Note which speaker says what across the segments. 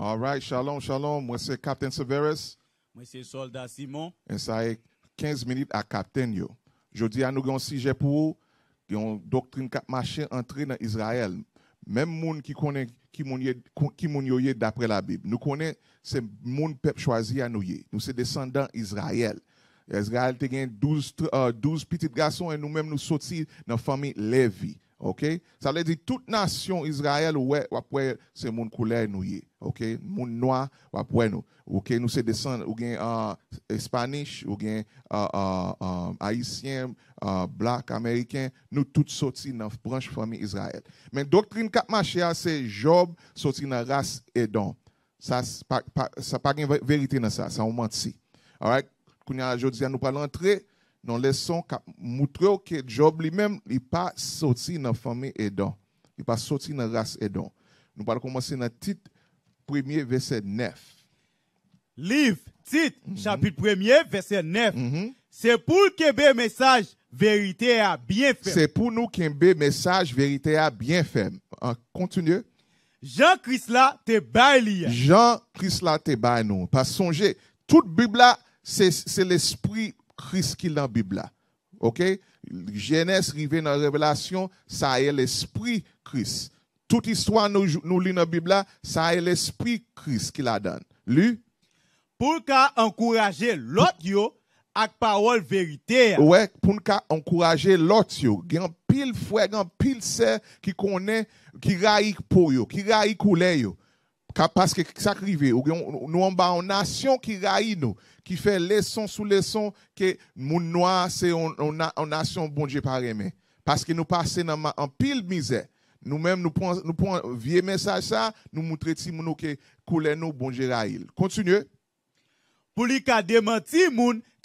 Speaker 1: All right, shalom, shalom. Moi, c'est Captain Severus.
Speaker 2: Moi, c'est soldat Simon.
Speaker 1: Et ça est 15 minutes à Captain yo. Je dis à nous un sujet pour vous, une doctrine qui marché entrer dans Israël. Même moun qui connaît qui moun qui d'après la Bible. Nous connaissons c'est moun peuple choisi à nous. Nous c'est descendants Israël. Israël gen 12 tr- euh, 12 petits garçons et nous-mêmes nous sortis dans la famille Lévi. OK? Ça veut dire toute nation Israël ouais après c'est moun couleur nous. OK? Moun noir après nous. OK? Nous c'est descendants ou gen euh, Spanish ou gen euh, euh, euh, haïtien, euh, black, américain, nous tous sortis dans branche famille Israël. Mais doctrine qui marché c'est Job sorti dans race Edom. Ça pas pas- ça pas vérité dans ça, ça on menti. All right? Jodi nous pas l'entrer dans leçon qui montre que Job lui-même il pas sorti dans la famille Edom. Il pas sorti dans la race Edom. Nous allons commencer dans le titre premier verset 9.
Speaker 2: Livre, titre, chapitre 1er, verset 9.
Speaker 1: Mhm.
Speaker 2: C'est pour que message vérité a bien fait.
Speaker 1: C'est pour nous qu'un message vérité a bien fait. En continue.
Speaker 2: Jean-Christ là, te baili.
Speaker 1: Jean-Christ là te bay nous. Parce que songez, toute Bible là, c'est l'esprit Christ qui est dans la Bible. OK? Genèse rivé dans la Révélation, ça est l'esprit Christ. Toute histoire nous nous lit dans la Bible ça est l'esprit Christ qui la donne. Lui,
Speaker 2: Pour encourager l'autre avec parole vérité. a.
Speaker 1: ouais, pour nous encourager l'autre yo. Gen pile frère, gen pile sœur qui connaît qui raï pour yo, qui raï couleur yo. Parce que ça arrive, nous en bas en nation qui raï nous, qui fait leçon sous leçon que moun noir c'est en nation bon par aimer. Parce que nous passons en pile misère. Nous-mêmes, nous prenons nous prenons vieux message ça, nous nou que couleur nous bon Dieu raïl. Continue.
Speaker 2: Pour lui démenti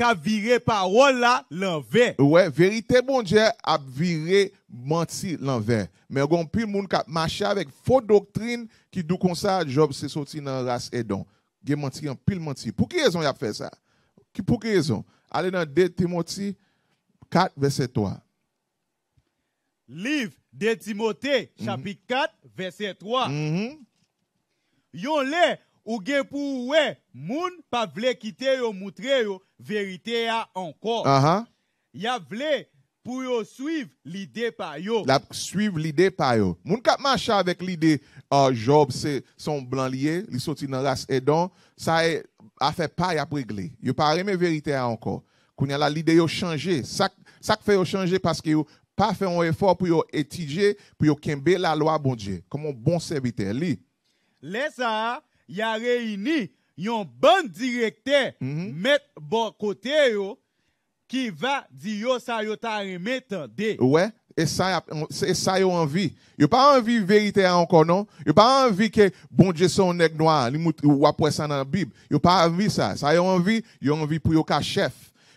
Speaker 2: qu'a viré parole là l'envers.
Speaker 1: Ouais, vérité, bon Dieu, a viré menti l'envers. Mais y de monde qui a marché avec faux doctrine qui dit comme ça, Job c'est sorti dans race Edom. Il a menti en pile menti. Pour quelle raison il a fait ça? Qui- Pour quelle raison? Allez dans 2 Timothée 4, verset 3.
Speaker 2: Livre de Timothée, chapitre 4, verset 3.
Speaker 1: Mhm.
Speaker 2: Yon le ou gen pour ouais, moun pa vle quitter yo montre yo vérité a encore.
Speaker 1: Ah,
Speaker 2: Ya vle pour yo suivre l'idée par yo.
Speaker 1: La suivre l'idée par yo. Moun qui a marché avec l'idée euh, Job c'est son blanc lié, il sorti dans la race Edom, ça est- a fait pas y a réglé. Yo pas aimé vérité a encore. Qu'on y a la l'idée yo changé. Ça ça fait yo changer parce que yo pas fait un effort pour yo étudier, pour yo kembe la loi bon Dieu comme un bon serviteur. Li.
Speaker 2: Le ça, ya réuni yon bon directeur
Speaker 1: Mhm.
Speaker 2: mettre bon côté yo qui va dire yo ça yo ta remé tande.
Speaker 1: Ouais, et ça, y a- et ça, yo envie. Yo pas envie vérité encore, non? Yo pas envie que bon Dieu son nègre noir, ou après ça dans la Bible. Yo pas envie ça. Ça yo envie, yo envie pour ka chef.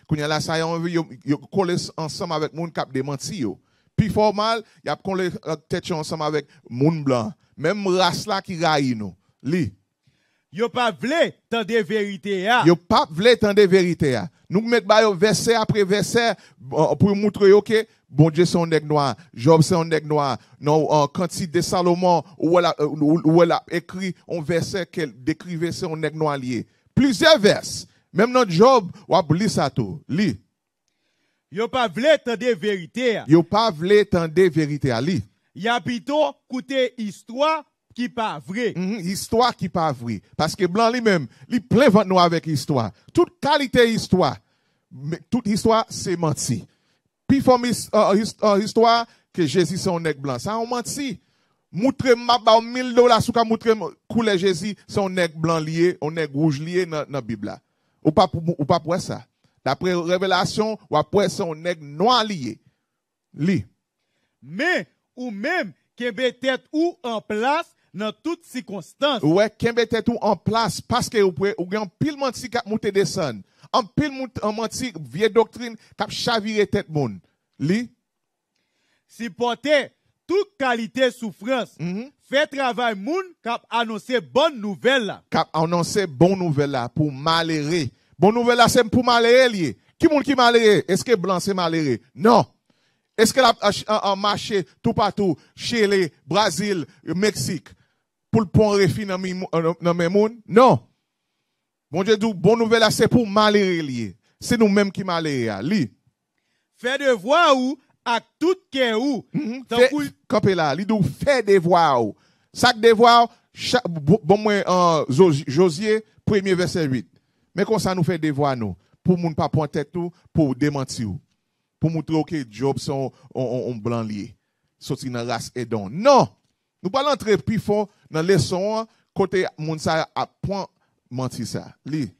Speaker 1: Kounya la, ça yo envie, yo, yo coller ensemble avec moun kap démenti yo. Puis formal, y a coller euh, tête ensemble avec moun blanc. Même race là qui raï nous. Li.
Speaker 2: Yo pa vle tande vérité a.
Speaker 1: Yo pas vle tande vérité a. Nous mettre ba yo verset après verset pour montrer que bon Dieu c'est un nègre noir, Job c'est un nègre noir. Non, en quantité de Salomon où elle a, où elle a écrit un verset qu'elle décrivait c'est un nègre noir lié. Plusieurs vers. Même dans Job, ou a li ça tout. Li.
Speaker 2: Yo pa vle tande vérité a.
Speaker 1: Yo pas vle tande vérité a li.
Speaker 2: Ya plutôt coûter histoire qui pas vrai.
Speaker 1: Mhm, histoire qui pas vraie. Parce que blanc lui-même, il plein ventre nous avec histoire. Toute qualité histoire, mais toute histoire c'est menti. Puis forme his- euh, euh, histoire que Jésus c'est un nègre blanc. Ça on menti. Moutre m'a ba 1000 dollars sous ka moutre couleur Jésus c'est un nègre blanc lié, un nègre rouge lié dans la Bible. Ou pas pour ou pas pour ça. D'après révélation, ou après c'est un nègre noir lié. Li.
Speaker 2: Mais ou même kembe tête ou en place dans toutes circonstances.
Speaker 1: Ouais, kembe tout en place parce que ou pouvez ou gen pile menti k'ap monter descendre. En pile en menti vieille doctrine k'ap chavirer tête moun. Li,
Speaker 2: supporter toute qualité souffrance.
Speaker 1: Mhm.
Speaker 2: Fait travail moun kap annoncer bonne nouvelle là.
Speaker 1: k'ap annoncer bon nouvelle là pour malheureux. Bon nouvelle là c'est pour malheureux lié. Qui moun qui malheureux? Est-ce que blanc c'est malheureux? Non. Est-ce que la a, a- a marché tout partout chez les Brésil, Mexique? pou l'pon refi nan men moun. Non. Bon Dieu dit, bon nouvel la, c'est pour malheureux lié. C'est nous-mêmes qui malheureux. Li.
Speaker 2: Fais devoir ou, ak tout ke ou.
Speaker 1: Mm
Speaker 2: -hmm.
Speaker 1: Kapè la, li dou fè devoir ou. Sak devoir, cha, bon mwen uh, Josie, premier verset 8. Mais kon sa nou fè devoir nou. Pou moun pa pon tèt nou, pou démenti ou. Pou moun troke job son on, on, on blan lié. Soti nan ras edon. Non! Nous pas l'entrer plus fort dans leçon an, côté moun sa a point menti ça. Li.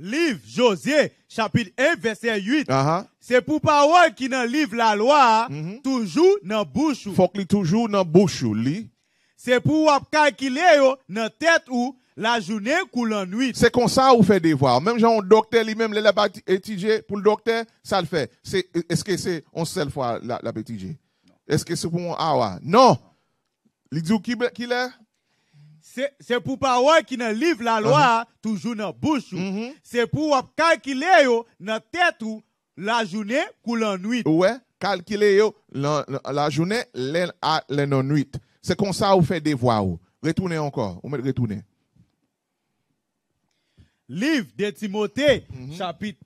Speaker 2: liv Josie, chapitre 1, verset 8.
Speaker 1: Aha.
Speaker 2: Se pou parol ki nan liv la loi,
Speaker 1: Mhm.
Speaker 2: toujou nan bouch ou.
Speaker 1: Faut que li toujours dans bouche ou, li.
Speaker 2: Se pou wap kalkile yo nan tèt ou, la jounen kou lan nuit.
Speaker 1: C'est comme ça ou fait devoir. Même genre un docteur lui-même, a étudié pour le docteur, ça le fait. C'est, est-ce que c'est on seule fois la, la? Est-ce que c'est pour un hour? Non! Il dit qui qui l'est?
Speaker 2: Se, se pou parol ki nan liv la loi, toujou nan bouch ou.
Speaker 1: Mhm.
Speaker 2: Se pou wap kalkile yo nan tèt ou, la jounen kou lan nuit.
Speaker 1: Ouais, calculer la, la, la journée, l'en nuit. C'est comme ça ou fait devoir ou. Retournez encore. On met retourner.
Speaker 2: Liv de Timote, chapitre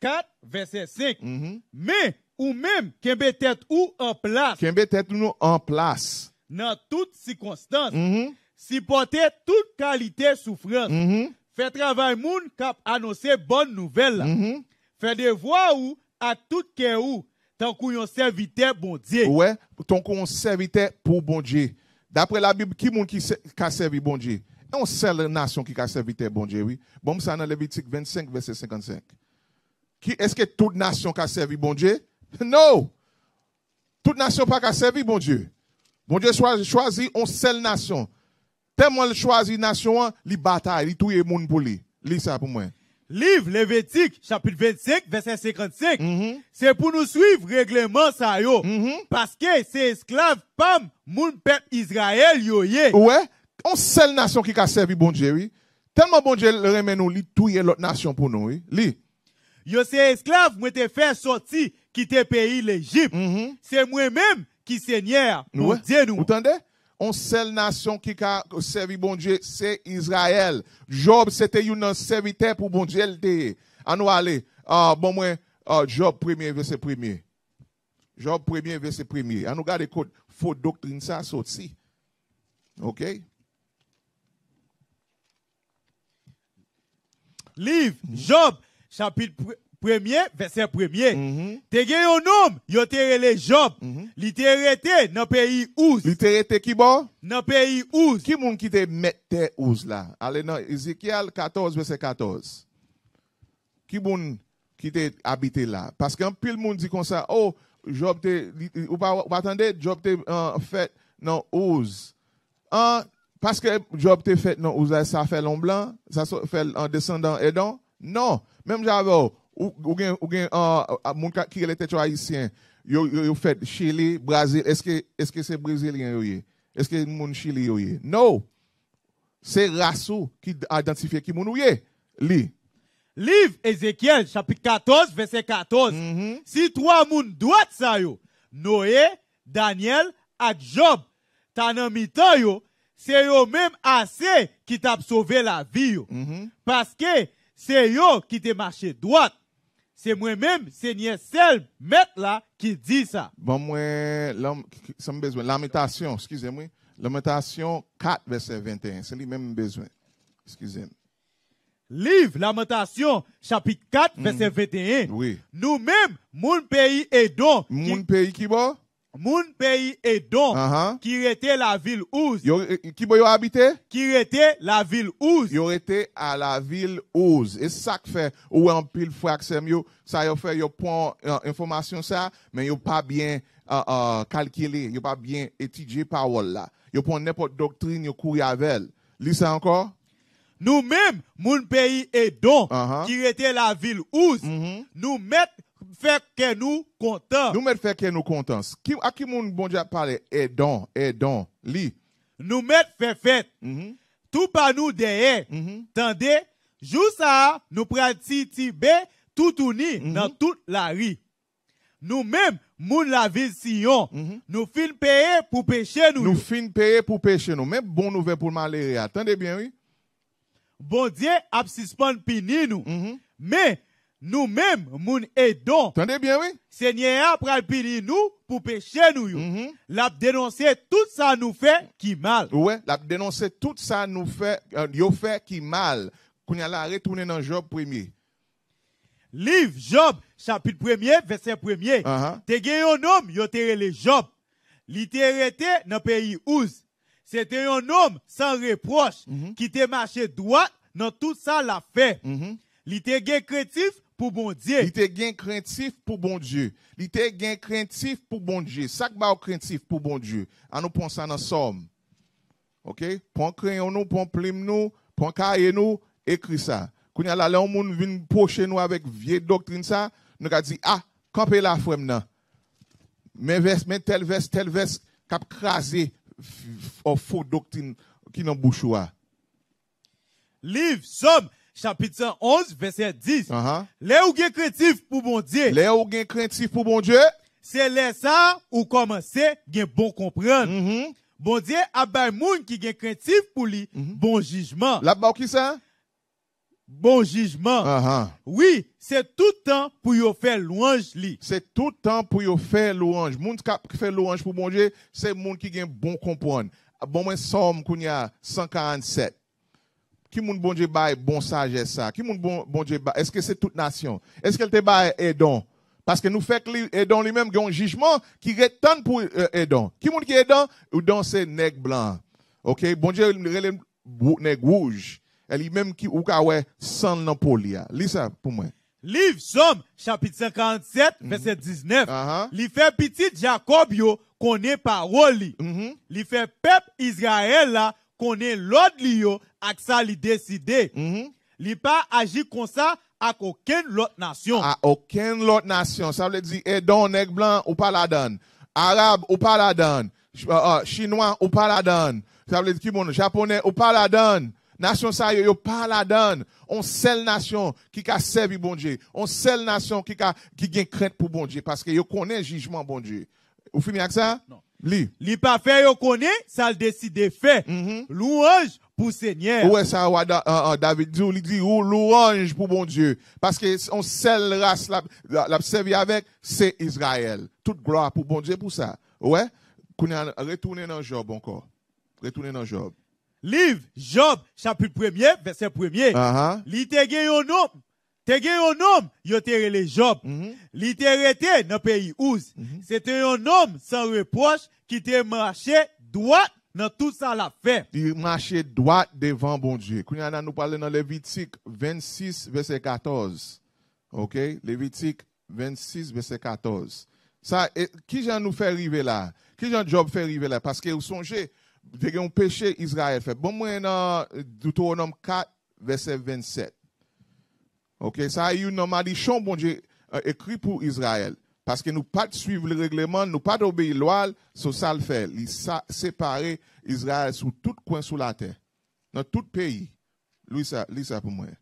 Speaker 2: 4, verset 5.
Speaker 1: Mhm.
Speaker 2: Men, ou menm kembe tèt ou an plas
Speaker 1: Kembe tête nous en place.
Speaker 2: Nan tout sikonsstans,
Speaker 1: Mhm.
Speaker 2: si pote tout kalite soufrans,
Speaker 1: Mhm.
Speaker 2: fè travay moun kap anose bon nouvel la,
Speaker 1: Mhm.
Speaker 2: fè devwa ou ak tout kè ou, tan kou yon servite bon diye.
Speaker 1: Ouais, ton qu'on serviteur pour bon Dieu. D'après la Bible, qui monde qui se- qui a servi bon Dieu? On seule nation qui a servi bon Dieu, oui. Bon, ça dans Lévitique 25, verset 55. Qui, est-ce que toute nation qui a servi bon Dieu? Non! Toute nation pas qui a servi bon Dieu. Bon Dieu choisit, une seule nation. Tellement il choisit nation, il bataille, il touye moun pour lui. Lis ça pour moi.
Speaker 2: Liv Levitik, chapitre 25, verset 55,
Speaker 1: Mhm.
Speaker 2: se pou nou suiv regleman sa yo,
Speaker 1: Mhm.
Speaker 2: paske se esklav pam moun pep Israel yo ye.
Speaker 1: Ouais, on seule nation qui a servi bon Dieu, oui. Tellement bon Dieu le remet nous, li touye l'autre nation pour nous, oui. Li.
Speaker 2: Yo se esklav mwen te fè sorti ki te peyi l'Egypte.
Speaker 1: Mhm.
Speaker 2: Se mwen ki seigneur, mon Dieu
Speaker 1: Vous
Speaker 2: nou.
Speaker 1: entendez? On seule nation qui a servi bon Dieu, c'est Israël. Job, c'était une serviteur pour bon Dieu. À nous aller. Ah, bon, moi, ah, Job premier, verset premier. Job premier, verset premier. À nous garder code faux doctrine, ça sorti. OK?
Speaker 2: Liv, Job, chapitre pr- premier, verset premier.
Speaker 1: Mhm.
Speaker 2: Te gen yon nom, yo te rele Job. Li te rete nan peyi Ouz.
Speaker 1: Littérature qui bon?
Speaker 2: Nan peyi Ouz.
Speaker 1: Qui moun qui te mette ouz là? Allez dans Ézéchiel 14, verset 14. Qui moun qui te habité là? Parce qu'un pile moun dit comme ça, oh, Job te, li- ou ou Job te euh, fait non ouz. Hein, parce que Job te fait non ouz, ça fait l'homme blanc, ça so- fait en descendant Edon? Non. Même j'avais, ou gen, ou gen, uh, moun ka kirele tètyo haisyen, yo, yo, yo fèt Chile, Brazil, eske, eske se Brazilian yo ye? Eske moun Chile yo ye? No! Se rasou ki identifiye ki moun ou ye? Li.
Speaker 2: Liv Ezekiel, chapit 14, verset 14.
Speaker 1: Mm -hmm.
Speaker 2: Si 3 moun dwat sa yo, Noé, Daniel, ak Job, tanan mitan yo, se yo menm ase ki tap sove la vi yo.
Speaker 1: Mm -hmm.
Speaker 2: Paske se yo ki te mache dwat. Se mwen menm, se nye sel met la ki di sa.
Speaker 1: Bon, moi, l'homme, ça me besoin. Lamentation, excusez-moi. Lamentation 4, verset 21. C'est lui même besoin. Excusez-moi.
Speaker 2: Liv, Lamentation, chapitre 4, verset 21.
Speaker 1: Oui.
Speaker 2: Nou menm, moun peyi Edon, ki-
Speaker 1: Moun pays qui bon?
Speaker 2: Moun peyi Edon,
Speaker 1: Uh-huh.
Speaker 2: ki rete la vil Ouz,
Speaker 1: qui yo habité?
Speaker 2: ki rete la vil Ouz.
Speaker 1: Yo été à la ville Ouz. Et ça que fait, ou en pile fraksem yo, ça yo fait, yo prend euh, information ça, mais yo pas bien euh, euh, calculé, yo pas bien étudié parole là. Yo prend n'importe doctrine, yo courir avec elle. Lis ça encore?
Speaker 2: Nou menm, moun peyi Edon,
Speaker 1: Uh-huh.
Speaker 2: ki rete la vil Ouz,
Speaker 1: Mhm.
Speaker 2: nou met fek ke nou kontan.
Speaker 1: Nous mettons fait que nous contents. Qui, à qui moun bon Dieu a parlé? Aidons, aidons. Li.
Speaker 2: Nou met fe fet.
Speaker 1: Mhm.
Speaker 2: Tou pa nou deye.
Speaker 1: Mhm.
Speaker 2: Tande, jou sa, nou pral ti ti be, toutouni nan tout la ri. nous-mêmes, moun la ville Sion, nous fin payer pour pécher nous.
Speaker 1: Nous fin payer pour pécher nous. Même bon nouvelle pour malheureux. Attendez bien, oui.
Speaker 2: Bon Dieu a suspend pini nous. Mais nous-mêmes, moun aidons.
Speaker 1: Attendez bien, oui.
Speaker 2: Seigneur a pral pini nous pour pécher nous.
Speaker 1: Mhm.
Speaker 2: L'a dénoncé tout ça nous fait qui mal.
Speaker 1: Ouais, la dénoncer tout ça nous fait, euh, yo fait qui mal. Qu'on a la retourner dans Job premier.
Speaker 2: Livre Job, chapitre 1er, verset 1er.
Speaker 1: Uh-huh.
Speaker 2: Te gen yon homme, yo te rele Job. Li te rete dans pays Ouz. C'était un homme sans reproche qui te marché droit dans tout ça la fait.
Speaker 1: Mhm.
Speaker 2: Li te gen pour bon Dieu.
Speaker 1: Il était gain craintif pour bon Dieu. Il était gain craintif pour bon Dieu. Ça que ba craintif pour bon Dieu. À nous penser dans somme. OK? Prends crayon nous, prends plume nous, prends cahier nous, écris ça. Quand y a là, on moun vient pocher nous avec vieille doctrine ça, nous a dit ah, campez la frère nan. Mais vers, mais tel vers, tel vers, cap crasé en faux doctrine qui dans bouche ou a.
Speaker 2: Livre Somme, chapitre 111, verset 10.
Speaker 1: Uh-huh.
Speaker 2: Les ou gen créatif pour bon Dieu.
Speaker 1: Les ou gain craintif pour bon Dieu.
Speaker 2: C'est les ça ou commencer gen bon comprendre.
Speaker 1: Mhm.
Speaker 2: Bon Dieu a bay moun qui gen créatif pour lui bon jugement.
Speaker 1: La ba qui ça?
Speaker 2: Bon jugement.
Speaker 1: Uh-huh.
Speaker 2: Oui, c'est tout temps pour yo faire louange li.
Speaker 1: C'est tout le temps pour yo faire louange. Moun qui fait louange pour bon Dieu, c'est moun qui gen bon comprendre. Bon moi somme qu'on y a 147. Qui moun bon Dieu bon sagesse ça? Qui moun bon, bon Dieu? Est-ce que c'est toute nation? Est-ce qu'elle te bail Edon? Parce que nous fait que Edon lui-même a un jugement qui retonne pour euh, Edon. Qui moun qui Edon? Edon c'est nèg blanc. OK? Bon Dieu relève nèg rouge. Elle lui-même qui ou ka ouais sang dans polia. Lis ça pour moi.
Speaker 2: Livre Somme, chapitre 147, verset 19.
Speaker 1: Uh-huh.
Speaker 2: Li fait petit Jacob yo connaît parole li.
Speaker 1: Mhm.
Speaker 2: Fait peuple Israël là connaît l'ordre ak ça li décidé.
Speaker 1: Mhm.
Speaker 2: Li pas agi comme ça ak aucune l'autre nation.
Speaker 1: à aucune autre nation. Ça veut dire Edon, nèg blanc, ou pas la donne. Arabe, ou pas la donne. Ch- euh, euh, Chinois, ou pas la donne. Ça veut dire qui bon, japonais, ou pas la donne. Nation ça yo, yo pas la donne. On seule nation qui a servi bon Dieu. On seule nation qui a qui gagne crainte pour bon Dieu parce que yo connaît jugement bon Dieu. Vous finissez avec ça?
Speaker 2: Non.
Speaker 1: Li.
Speaker 2: Li pas fait yo connaît, ça le décidé fait.
Speaker 1: Mhm.
Speaker 2: Louange pour Seigneur.
Speaker 1: Ouais, ça, euh, euh, David dit, il dit, ou louange pour bon Dieu. Parce que on seule race la, la, la servi avec, c'est Israël. Toute gloire pour bon Dieu pour ça. Ouais? Retourné dans Job encore. Retourné dans Job.
Speaker 2: Livre Job, chapitre 1er, verset 1er.
Speaker 1: Ah, ah.
Speaker 2: Li te yon homme, te gen yon homme, yo te rele Job. Te rete dans pays Ouz. C'était un homme sans reproche qui te marché droit dans tout ça la fait.
Speaker 1: Il marchait droit devant bon Dieu. Qu'on a nous parler dans Lévitique 26, verset 14. OK? Lévitique 26, verset 14. Ça, qui j'en nous fait arriver là? Qui j'en Job fait arriver là? Parce que vous songez, vous avez un péché Israël fait. Bon, moi, dans Deutéronome 4, verset 27. OK? Ça, il y a une malédiction, bon Dieu, euh, écrit pour Israël. Paske nou pat suiv le regleman, nou pat obeye loal, sou sa l fè. Li sa separe Israel sou tout kwen sou la tè. Nan tout peyi. Li sa, sa pou mwen.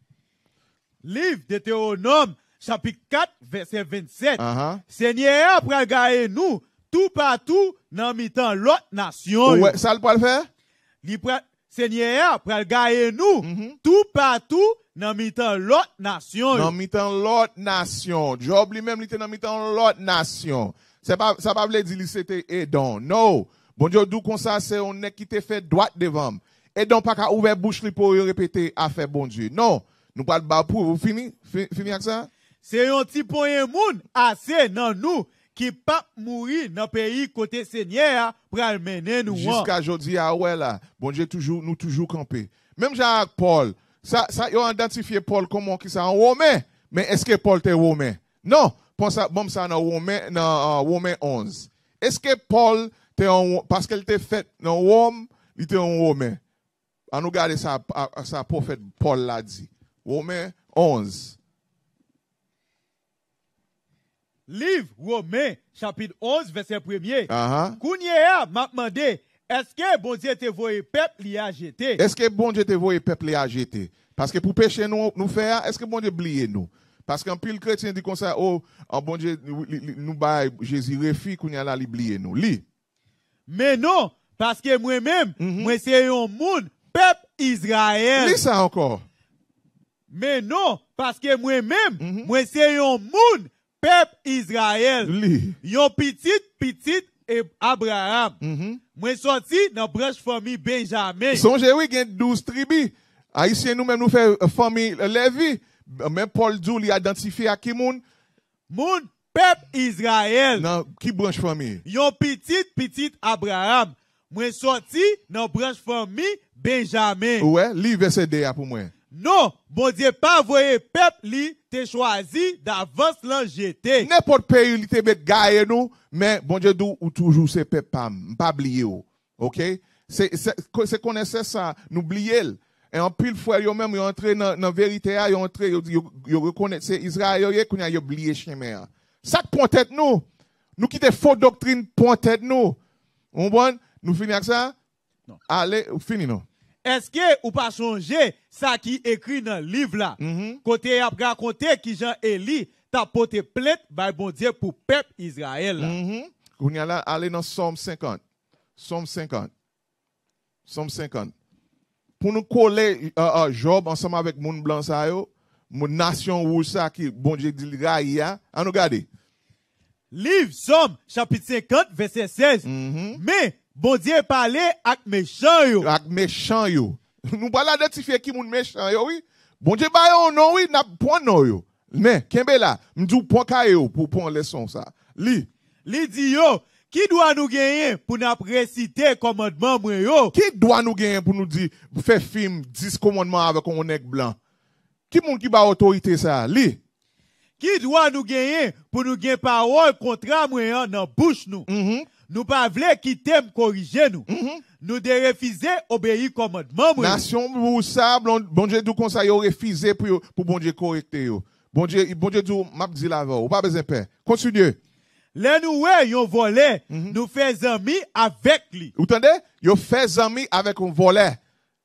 Speaker 1: Liv
Speaker 2: de Teonom, chapit 4, verset 27. Uh -huh. Senye apre gae nou, tou patou nan mitan
Speaker 1: lot
Speaker 2: nasyon.
Speaker 1: Ouwe, sa l pou al fè?
Speaker 2: Li pral... Seigneur après gagner nous
Speaker 1: Mhm.
Speaker 2: tout partout dans mi-temps l'autre nation.
Speaker 1: Dans mi-temps l'autre nation. Job lui-même, il était dans l'autre nation. C'est pas, ça pas veut dire c'était Edon. Non. Bon Dieu, d'où comme ça, c'est on est qui te fait droite devant. Edon pas qu'à ouvrir bouche li pour répéter affaire bon Dieu. Non. Nous pas de pour. Vous fini? Fi- Fini avec ça?
Speaker 2: C'est un petit point moun assez dans nous qui pas mourir dans pays côté Seigneur pour mener nous. hein.
Speaker 1: Jusqu'à aujourd'hui, ah ouais là, bon Dieu toujours, nous toujours camper. Même Jacques Paul, ça, ça, ils ont identifié Paul comment qui ça Romain. Mais est-ce que Paul était Romain? Non. Pense ça, bon, ça dans Romain, dans Romain 11. Est-ce que Paul était en, parce qu'elle était faite dans Rome, il était en Romain? On nous regarde ça, à- à- ça prophète Paul l'a dit. Romain 11.
Speaker 2: Livre Romain, chapitre 11, verset 1er.
Speaker 1: Ah, ah.
Speaker 2: Kounye a m'a demandé, est-ce que bon Dieu te voye peuple li a jeté?
Speaker 1: Est-ce que bon Dieu te voye peuple à jeter? Parce que pour pécher nous, nous faire, est-ce que bon Dieu oublier nous? Parce qu'un pile chrétien dit comme ça, oh, oh bon Dieu, nous, nous bail Jésus refi, qu'on y a là, nous. Li.
Speaker 2: Mais non, parce que moi-même,
Speaker 1: Mhm.
Speaker 2: moi c'est un monde, peuple Israël.
Speaker 1: Li ça encore.
Speaker 2: Mais non, parce que moi-même,
Speaker 1: Mhm.
Speaker 2: moi c'est un monde, peuple Israël. Yon petit, petit et Abraham. Moi sorti dans branche famille Benjamin.
Speaker 1: Songez, oui, il y a 12 tribus. Haïtiens, nous-mêmes, nous faisons famille Lévi. Même Paul Dou, il identifié à qui moun?
Speaker 2: Moun peuple Israël.
Speaker 1: Dans qui branche famille?
Speaker 2: Yon petit, petit Abraham. Moi sorti dans branche famille Benjamin.
Speaker 1: Ouais, li verset pour moi.
Speaker 2: Non, bon Dieu pas voyer peuple li te choisi d'avance l'an jeté.
Speaker 1: N'importe pays, il te met gaye nous, mais bon Dieu, dou, ou toujours c'est peuple pas, pas oublié ou. OK? C'est, c'est, c'est connaissez ça, n'oubliez le. Et en pile fois, yo même, yo entré dans, dans vérité, yo entré, yo, yo, c'est Israël, yo, qu'on a oublié chemin. Ça qui point tête nous. Nous qui des faux doctrines point tête nous. On bon? Nous finissons avec ça?
Speaker 2: Non.
Speaker 1: Allez, fini non.
Speaker 2: Est-ce que ou pas changer ça qui écrit dans le livre là?
Speaker 1: Mhm.
Speaker 2: Côté a raconté qui Jean Élie t'a porté plainte par bon Dieu pour peuple Israël là.
Speaker 1: Mhm. On y a là, allez dans Somme 50. Somme 50. Somme 50. Pour nous coller Job ensemble avec moun blanc ça yo, nation rouge ça qui bon Dieu dit raï ya, à nous garder.
Speaker 2: Livre Somme chapitre 50 verset 16.
Speaker 1: Mhm.
Speaker 2: Mais Bon Dieu parler avec méchant yo.
Speaker 1: Ak méchant yo. Nous pas identifier qui moun méchant yo oui. Bon Dieu ba yon non oui, n'a point non yo. Mais kembe là, m'dou point ka yo pour prendre leçon ça. Li.
Speaker 2: Li dit yo, qui doit nous gagner pour nous réciter commandement mwen yo?
Speaker 1: Qui doit nous gagner pour nous dire faire film 10 commandements avec un nèg blanc? Qui moun qui ba autorité ça? Li.
Speaker 2: Qui doit nous gagner pour nous gagner parole contraire mwen dans bouche nous?
Speaker 1: Mm -hmm.
Speaker 2: Nous pas vle quitter corriger nous. Nous de refuser obéir commandement.
Speaker 1: Nation ou ça, bon Dieu du conseil yo refusé pour pour bon Dieu correcter. Bon Dieu, bon Dieu du m'a dit ou pas besoin peur. Continue.
Speaker 2: Là nous yon volé, nous fait amis avec lui.
Speaker 1: Vous entendez? Yo fait amis avec un voleur.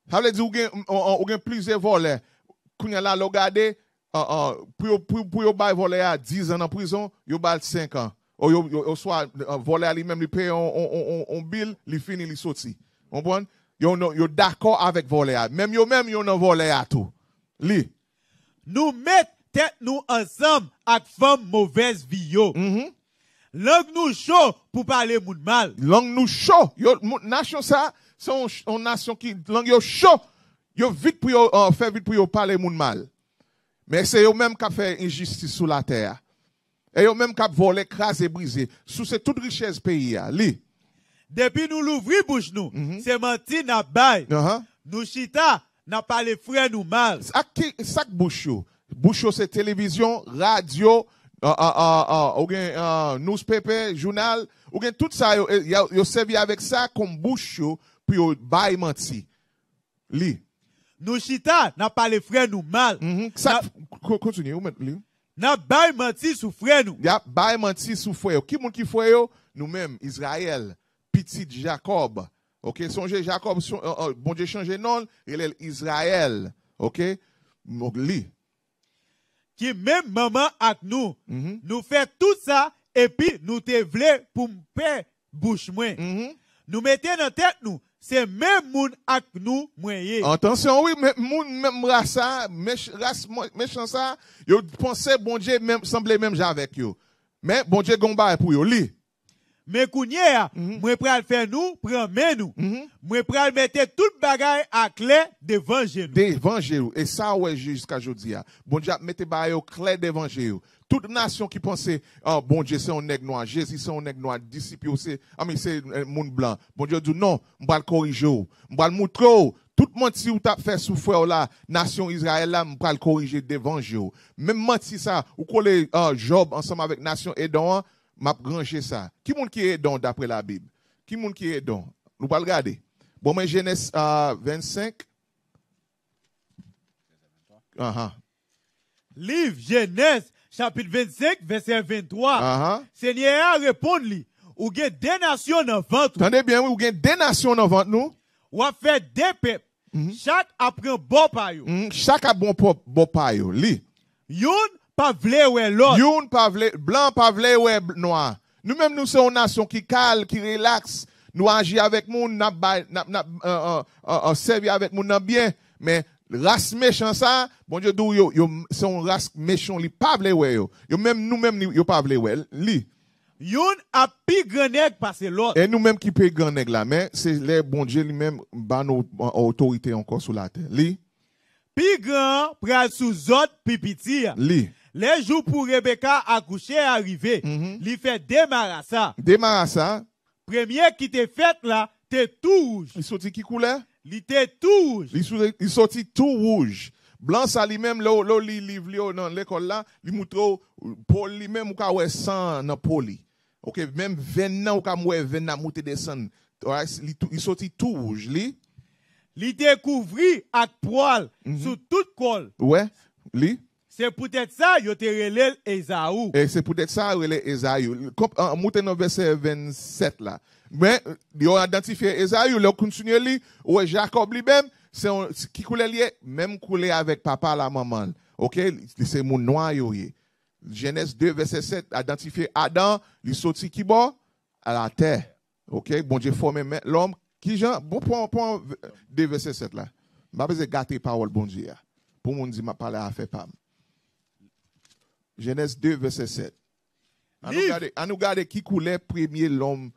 Speaker 1: Ça veut dire ou gen plusieurs voleurs. Kounya gade euh, euh, pour pour pour bay voleur à 10 ans en prison, yo bay 5 ans. Ou yo, yo, yo soit euh, voleur lui même lui paye un on, on, on bill, li fini li sorti. Comprendre? Yo yo d'accord avec voleur. Même yo même yo nan voleur tout. Li.
Speaker 2: Nous mettre tête nous ensemble avec femme mauvaise vie yo.
Speaker 1: Mhm.
Speaker 2: Langue nous chaud pour parler moun mal.
Speaker 1: langue nous chaud. Yo, ça, c'est une, une nation qui, langue yo chaud. Yo vite pour yo, euh, faire vite pour yo parler moun mal. Mais c'est yo même qui fait injustice sur la terre. Et yo même qui volé, écrasé, brisé. Sous c'est toute richesse pays, ya. li.
Speaker 2: Depuis nous l'ouvrir bouche nous,
Speaker 1: Mhm.
Speaker 2: c'est menti n'a bail.
Speaker 1: Uh-huh.
Speaker 2: Nous chita n'a pas les frères nous mal.
Speaker 1: Ça bouche yo, c'est télévision, radio, euh, euh, euh, ou gen, euh, newspaper, journal, ou gen tout ça, yo, yo, yo servi avec ça comme bouche yo, puis yo bay menti. Li.
Speaker 2: Nous chita n'a pas les frères nous mal.
Speaker 1: Mhm. Ça, co- continue, ou met, li.
Speaker 2: N'a bail menti sous frère nous.
Speaker 1: Ya bay menti sou fwe yo. Ki moun ki fwe yo? Nou menm, Israël, petit Jacob. Ok, sonje Jacob, son, euh, euh, bon Dieu change non, il est Israël. Ok, donc li.
Speaker 2: Qui même maman avec nous.
Speaker 1: Mhm.
Speaker 2: Nous fait tout ça et puis nous te vle pour bouche moins.
Speaker 1: Mhm.
Speaker 2: Nous mettons dans tête nous, c'est même moun avec nous moyen.
Speaker 1: Attention, oui, mais moun même race mo- méchant ça, yo pense bon Dieu même, semble même avec yo. Mais bon Dieu gomba pour yo, li.
Speaker 2: Mais kounya,
Speaker 1: Mhm.
Speaker 2: moi pral faire nous, prendre nous.
Speaker 1: Mhm.
Speaker 2: Moi pral mettre toute bagaille à clé devant genou.
Speaker 1: d'évangile. Et ça, ouais, jusqu'à aujourd'hui. hein. Bon Dieu, mettez ba yo clé d'évangile. Toute nation qui pensait, oh, bon Dieu, c'est un nègre noir, Jésus, c'est un nègre noir, disciple, c'est, ah, mais c'est un monde blanc. Bon Dieu dit, non, m'ba le corriger, ou. m'ba le montrer, ou. tout menti ou t'a fait souffrir là, nation Israël là, m'ba le corriger d'évangile. ou. Même menti ça, ou coller, euh, Job ensemble avec nation Edom, m'a granger ça. Qui monde qui est Edom d'après la Bible? Qui monde qui est Edom? Nous pas le regarder. Bon, mais Genèse, euh, 25, Uh-huh.
Speaker 2: Livre Genèse, chapitre 25, verset 23.
Speaker 1: Uh-huh.
Speaker 2: Seigneur a répondu lui, ou gen des nations dans ventre,
Speaker 1: Tendez bien, oui, ou gen des nations dans ventre nous.
Speaker 2: ou a fait des peuples. Chaque apprend bon par yo.
Speaker 1: Mm, Chaque a bon bon pa yo. Li.
Speaker 2: Yon pas vle ouais l'autre.
Speaker 1: Youn pa vle, blanc pa vle noir. Nous même nous sommes une nation qui calme, qui relaxe. Nous agit avec euh, euh, servi avec nan bien. Mais race méchant ça, bon Dieu dou yo yo son race méchant li pa vle ouais yo. Yo même nous même yo pa vle ouais li.
Speaker 2: Youn a pi grand nèg passer l'autre.
Speaker 1: Et nous même qui paye grand nèg là, mais c'est les bon Dieu lui-même ba nos autorité encore sur la terre. Li,
Speaker 2: Pi grand pral sous zot pi piti.
Speaker 1: li.
Speaker 2: Les jours pour Rebecca accoucher arrivé,
Speaker 1: Mhm.
Speaker 2: li fait démarrer ça.
Speaker 1: Démarre ça,
Speaker 2: Premier qui te fait là, te tout rouge.
Speaker 1: il sorti qui couleur?
Speaker 2: Li te tout rouge.
Speaker 1: Il sou- il sorti tout rouge. Blanc ça lui-même là là li livre li dans l'école là, li montre Paul lui-même ou ka ouais sang dans poli. OK, même 20 ans ou ka ouais 20 ans monter descendre. Il sorti tout rouge li.
Speaker 2: Li te couvri ak poil sous tout col.
Speaker 1: Ouais, li.
Speaker 2: C'est peut-être ça yo te relève Esaou.
Speaker 1: Et c'est peut-être ça relè Esaïe. Comme en monter dans verset 27 là. Mais ils ont identifié Esaïe, leur continue li, ouais Jacob lui-même, c'est qui coulait lié, même coulé avec papa la maman. OK, c'est mon noir. Genèse 2 verset 7 identifié Adam, il sorti qui bon? À la terre. OK, bon Dieu formé l'homme qui Jean? Bon point point 2 verset 7 là. M'a besoin gâter parole bon Dieu. Pour mon dire m'a parler à faire pas. Genèse 2, verset 7. À nous garder, à nous garder qui coulait premier l'homme,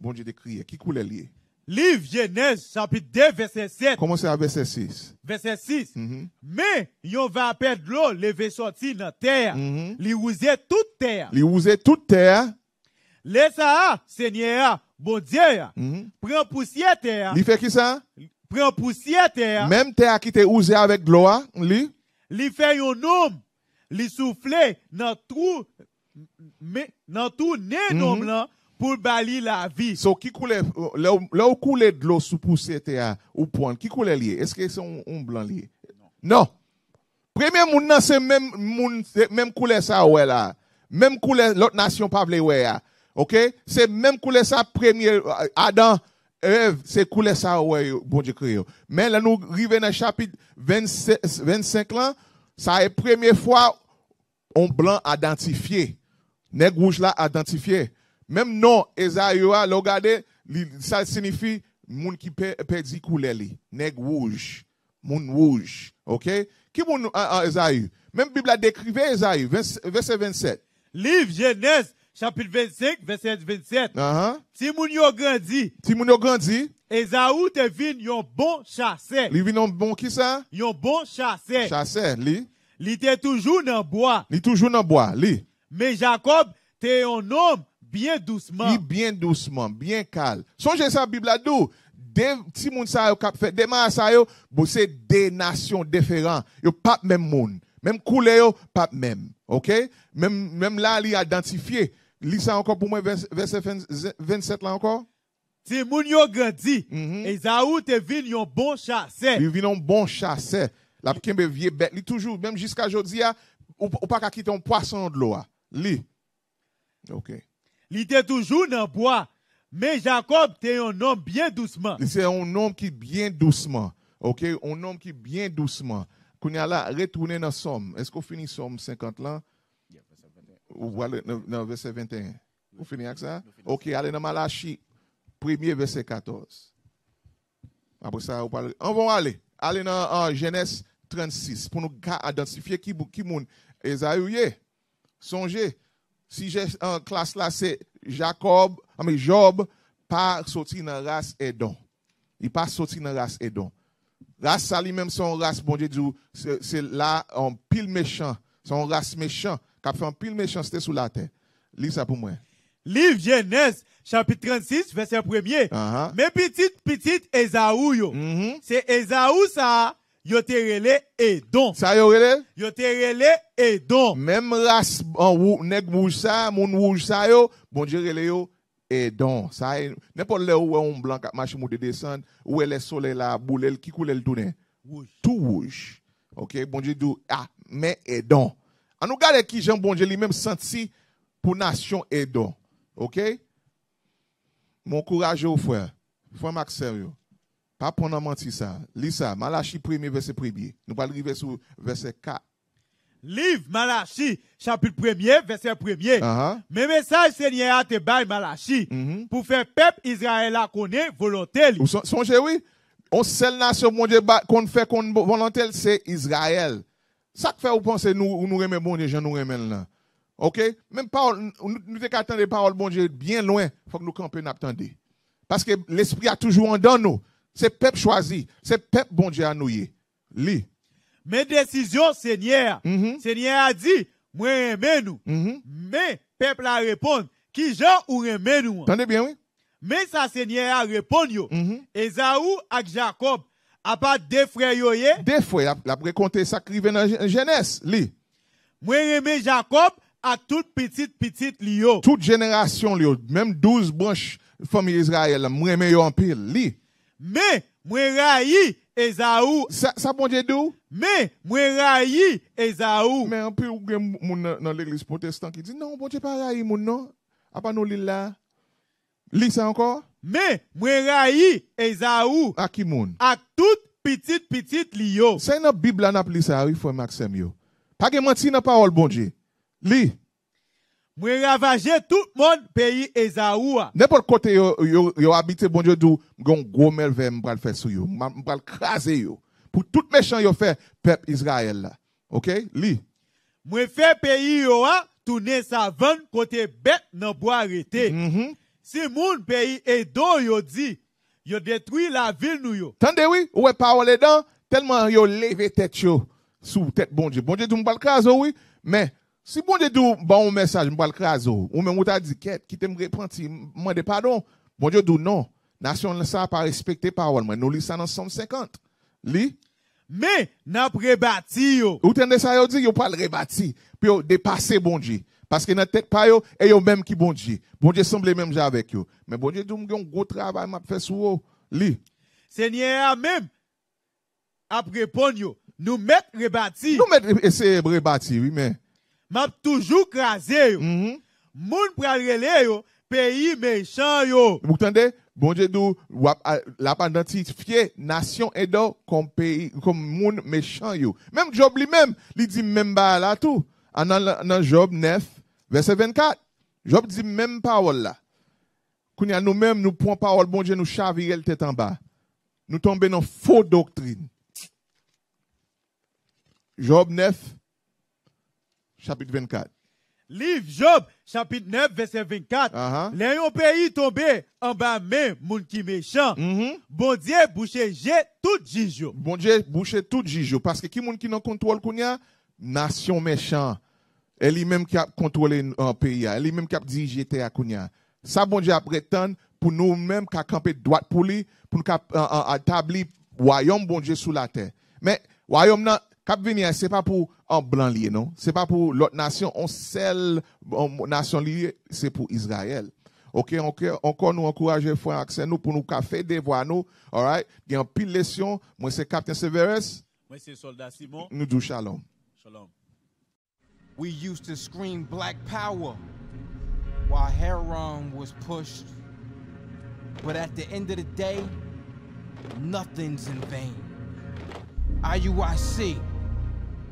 Speaker 1: bon Dieu décrit, qui coulait lié.
Speaker 2: Livre Genèse chapitre 2 verset 7,
Speaker 1: Commencez à verset 6.
Speaker 2: verset 6.
Speaker 1: Mhm.
Speaker 2: Mais yon va perdre l'eau levé sorti dans terre.
Speaker 1: Mhm.
Speaker 2: Li rousait toute terre.
Speaker 1: Usait toute terre.
Speaker 2: Laisse ça, Seigneur, bon Dieu,
Speaker 1: Mhm.
Speaker 2: prends poussière terre,
Speaker 1: Il fait qui ça?
Speaker 2: prends poussière terre,
Speaker 1: Même terre qui était usée avec l'eau, lui,
Speaker 2: li fait yon homme, li souffler dans tout, mais dans tout né homme là, pour bali la vie.
Speaker 1: so qui coulait, euh, là où- coulait de l'eau sous poussée ou point, qui coulait lié? Est-ce que c'est un, un blanc lié? Non. Premier moun nan c'est même moun, même couleur ça ouais là. Même couleur l'autre nation pas vle ouais là. OK? C'est même couleur ça premier Adam Ève, c'est couleur ça ouais bon Dieu créé. Mais là nous arrivons dans le chapitre 27 25 là, ça est première fois on blanc identifié. Nèg rouge là identifié. Même non Esaïe regardez, ça signifie moun qui pe- perdit couleur li. Nèg rouge. Moun rouge. OK? Qui moun ah, ah, Esaïe? Même Bible a décrivé Esaïe 20 verset 27.
Speaker 2: Livre Genèse chapitre 25 verset 27.
Speaker 1: Uh-huh.
Speaker 2: Si moun yo grandi,
Speaker 1: Si moun yo grandi,
Speaker 2: Esaou te vin yon bon chasseur.
Speaker 1: li vin bon qui ça?
Speaker 2: Yon bon chasseur.
Speaker 1: Chasseur, li.
Speaker 2: Li te toujours dans bois.
Speaker 1: Li toujours dans bois, li.
Speaker 2: Mais Jacob te un homme bien doucement.
Speaker 1: Li bien doucement, bien calme. Songez ça Bible a dit, des ti moun sa yo kap fait des ma sa yo, c'est des nations différentes. Yo pas même moun. Même couleur yo pas même. OK? Même même là li identifié. Lis ça encore pour moi vers- verset 27 là encore.
Speaker 2: Si moun yo grandi,
Speaker 1: Mhm.
Speaker 2: Esaou te vin yon bon chasseur.
Speaker 1: Il vient un bon chasseur. La kembe vieux bête, li toujours même jusqu'à aujourd'hui ou, ou pas qu'à quitter un poisson de l'eau. Li. OK.
Speaker 2: Li te toujours dans bois. Mais Jacob te un homme bien doucement.
Speaker 1: C'est un homme qui bien doucement. OK? Un homme qui bien doucement. Qu'on y a là, retourner dans Somme. Est-ce qu'on finit Somme 50 là? Ou voilà dans verset 21. Vous finissez avec ça? OK, allez dans Malachi, premier verset 14. Après ça, on parle. On va aller. Allez dans Genèse 36 pour nous identifier qui qui moun Esaü Songez, si j'ai en classe là, c'est Jacob, ah, mais Job, pas sorti dans la race Edom. Il pas sorti dans la race Edom. Race ça lui-même, son race, bon Dieu, c'est là, en pile méchant. Son race méchant, qui a fait un pile méchanceté sous la terre. Lis ça pour moi.
Speaker 2: Livre Genèse chapitre 36 verset 1er.
Speaker 1: Uh-huh.
Speaker 2: Mais petit petit Esaou yo.
Speaker 1: Mhm.
Speaker 2: C'est Esaou ça yo te relé Edom.
Speaker 1: Ça y est,
Speaker 2: Yo te relé Edom.
Speaker 1: même race, en rou- nèg rouge ça, moun rouge ça yo, bon Dieu, relé yo, et donc, ça est, n'importe là où on blanc, qui marche, mou de descendre, où est le soleil là, boule, qui coule le tourner.
Speaker 2: Rouge.
Speaker 1: tout rouge. OK, bon Dieu dit ah mais Edom. On nous garde qui Jean bon Dieu lui-même senti pour nation Edom. OK? Mon courage au frère. Frère Max Pas prendre mentir ça. Lis ça, Malachi 1er verset 1er. Nous allons arriver sur verset 4.
Speaker 2: Livre Malachi, chapitre 1er, verset 1er.
Speaker 1: Uh-huh.
Speaker 2: Mais message Seigneur a te bail Malachi
Speaker 1: Mhm.
Speaker 2: pour faire peuple Israël à connaître volonté.
Speaker 1: son- songez, oui, on seule nation, mon Dieu, ba- qu'on fait qu'on volonté, c'est Israël. Ça que fait, vous pensez, nous, ou nous remet bon Dieu, je nous remets là. OK? Même parole, nous, nous devons attendre les paroles, bon Dieu, bien loin, faut que nous campions, nous attendons. Parce que l'esprit a toujours en dans nous. C'est peuple choisi. C'est peuple bon Dieu à nous. Li.
Speaker 2: Mes décisions, Seigneur.
Speaker 1: Mhm.
Speaker 2: Seigneur a dit, moi aimé nous.
Speaker 1: Mhm.
Speaker 2: Mais peuple a répondu, qui Jean ou aimé nous?
Speaker 1: Entendez bien, oui?
Speaker 2: Mais ça, Seigneur a répondu, yo.
Speaker 1: Mhm.
Speaker 2: Esaü ak Jacob, a pas deux frères yo ye?
Speaker 1: Des fois, il a- il a raconté ça qui dans Genèse. Li.
Speaker 2: Moi aimé Jacob ak toute petite petite li yo.
Speaker 1: Toute génération, li, yo, même 12 branches famille Israël, moi, aimé en pile. Li.
Speaker 2: Men, mwen rayi Ezaou.
Speaker 1: Sa, sa bon diye dou?
Speaker 2: Men, mwen rayi
Speaker 1: Ezaou. Men, anpil ou gen moun nan, nan l'Eglise protestant ki di, nan, bon diye pa rayi moun nan, apan nou li la. Li sa anko?
Speaker 2: Men, mwen rayi Ezaou.
Speaker 1: A ki moun?
Speaker 2: Ak tout pitit pitit li yo.
Speaker 1: Se nan Bibla nap li sa, ou fwe maksem yo. Page manti nan parol bon diye. Li.
Speaker 2: Moi ravager tout le monde pays Esaü. a.
Speaker 1: N'importe côté yo, yo, yo habite, bon Dieu, d'où, gon gros merveille, m'pral faire sou yo. M'pral craser yo. Pour tout méchant yo fait, peuple Israël là. OK? Li.
Speaker 2: Moi fait pays yo a tourner sa vente côté bête nan bois arrêté.
Speaker 1: Mhm.
Speaker 2: Si moun pays Edo yo dit, yo détruit la ville nou yo.
Speaker 1: Tendez, oui? Ouais, parole dedans, tellement yo levé tête yo sous tête bon Dieu. Bon Dieu, d'où m'pral craser, oui. Mais, si bon Dieu d'où, bon message, m'pral craser, ou même ou t'a dit, qui t'aime repenti, m'mande pardon. Bon Dieu, d'où non. Nation ça pas respecter parole, moi. Nous lis ça dans Somme 50. Li?
Speaker 2: Mais n'a rebâti yo.
Speaker 1: Ou tende ça yo dit yo pas rebâti, puis yo bon Dieu. Parce que dans tête pas yo et yo même qui bon Dieu. Bon Dieu semble même j'ai avec yo. Mais bon Dieu dit un gros travail m'a fait sur yo. Li?
Speaker 2: Seigneur a même après répondre yo. Nous mettre rebâti.
Speaker 1: Nous mettre essayer rebâti oui mais
Speaker 2: M'a toujours crasé yo.
Speaker 1: mhm.
Speaker 2: Moun pral rele yo. Pays méchant yo.
Speaker 1: Vous entendez Bon Dieu dit ou a- a- la identifié nation Edo comme pays comme monde méchant yo. Même Job lui-même, il dit même ba là tout. En dans Job 9 verset 24. Job dit même parole là. Kounya nous-mêmes, nous prenons parole, bon Dieu, nous chavirer le tête en bas. Nous tombons dans faux doctrine. Job 9, chapitre 24.
Speaker 2: Livre Job, chapitre 9, verset 24.
Speaker 1: Ah, ah.
Speaker 2: Les yon pays tombé en bas même moun qui méchant.
Speaker 1: Mhm.
Speaker 2: Bon Dieu bouche tout yo.
Speaker 1: Bon Dieu, boucher tout jijo. Parce que qui moun qui non contrôle kounya? Nation méchant. Elle lui-même qui a contrôlé un pays. Elle lui-même qui a dirigé terre kounya. Ça, bon Dieu a prétendre pour nous-mêmes qui a campé droite pour lui, pour nous euh, euh, établir royaume bon Dieu sous la terre. Mais royaume nan, cap venir, c'est pas pour un blanc lié, non? C'est pas pour l'autre nation. On seule nation liée, c'est pour Israël. OK, OK, encore nous encourager frère accès nous pour nous ca faire des voix nous. All right? Il y a un pile leçon. Moi c'est Captain Severus.
Speaker 2: Moi c'est soldat Simon.
Speaker 1: Nous disons shalom.
Speaker 2: Shalom.
Speaker 3: We used to scream black power while Heron was pushed. But at the end of the day, nothing's in vain. IUIC